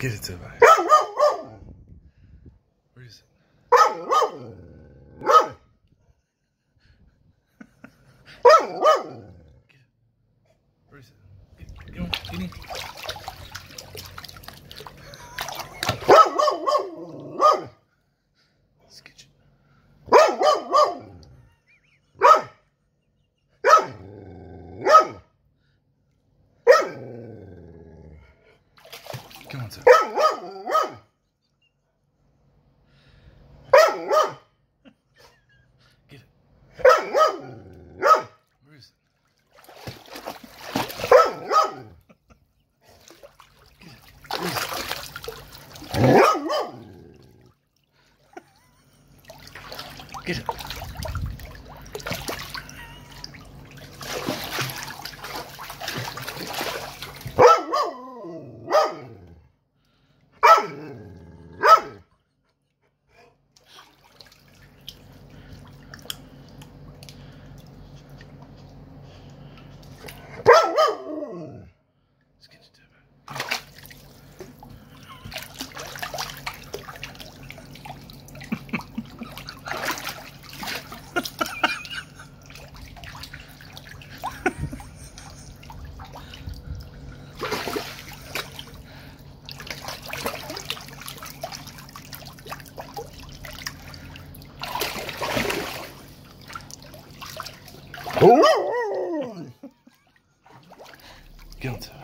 Get it to me. Where is it? Where is it? Get, get get. Come on, Tim. Get it. Where is it? Get it. Let's Gunther.